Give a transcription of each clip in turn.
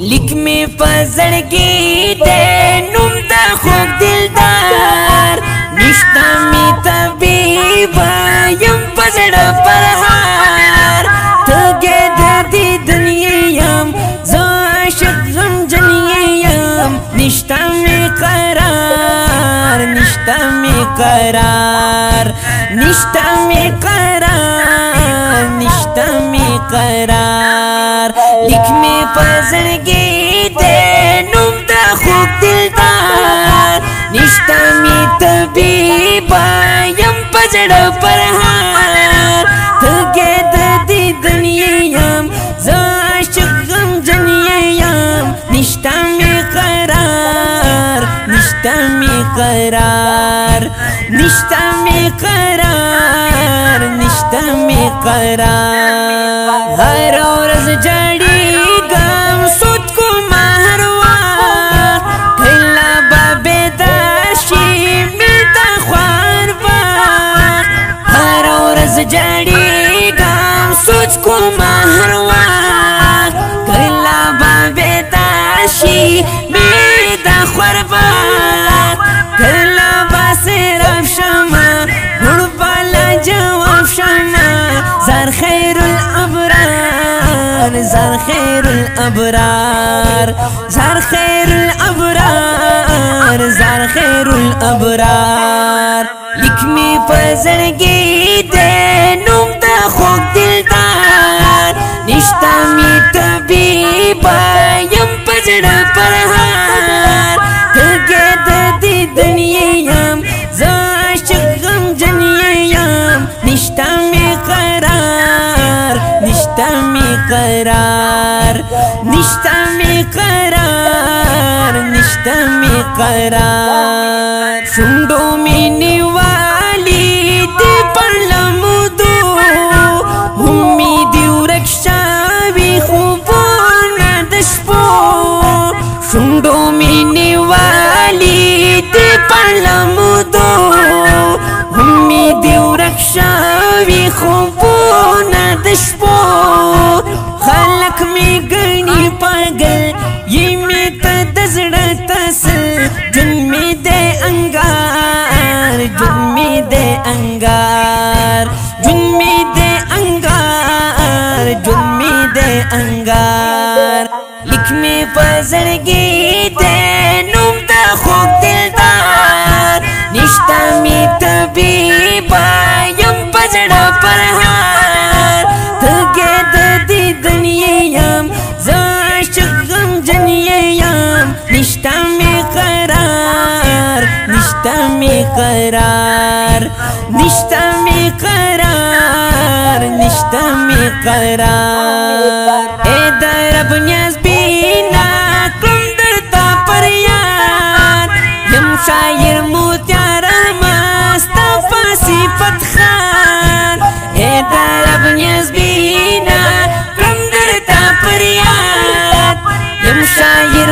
لیک می پزړګي د نوم د خوږ دلدار نشتا می طبيب يم پزړ پرهار تګه د دې دنیا يم زه عاشق زم جنیا يم نشتا می قرار نشتا می قرار نشتا می قرار نشتا می قرار पजल गई दे खूब दिलदार निष्ठा में तभी बायम पजड़ करार निष्ठा करार निष्ठा करार हर और जा زجړی ګم سوچ کوم هر وار کلا باندې تاشي مې د خربات کلا باسر شمه ګړ بل جواب شمه زر خیر الابرار زر خیر الابرار زر خیر الابرار زر خیر الابرار لیک می پزړګي حبیبا یم پجڑ پر ہار دگے ددی دنیا یم زاشق غم جنیا یم نشتا می قرار نشتا می قرار نشتا می قرار نشتا می قرار شندو منډو مینی والی دی پلمو دو همی دیو رکشاوی خوبو ندشپو خلق می گنی پاگل لیک می پزړګي د نوم د خو دلدار نشتا می تبي با يم پزړ پر هار دګه د دې دنیا يم زاش غم جن يم نشتا می قرار نشتا می قرار نشتا می قرار نشتا می قرار دنیا زبینا کم در تا پریاد یم شاعر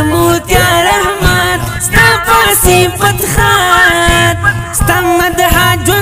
يا رحمت ستا پاسی فتخات ستا مدحا جو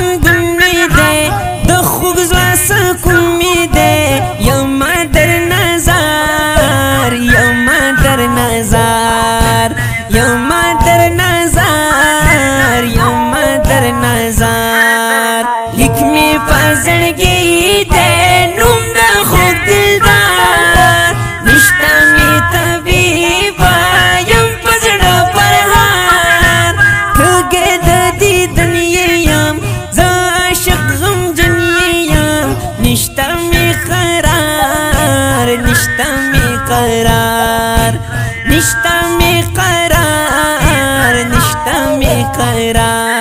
قرار نشتا می قرار نشتا می قرار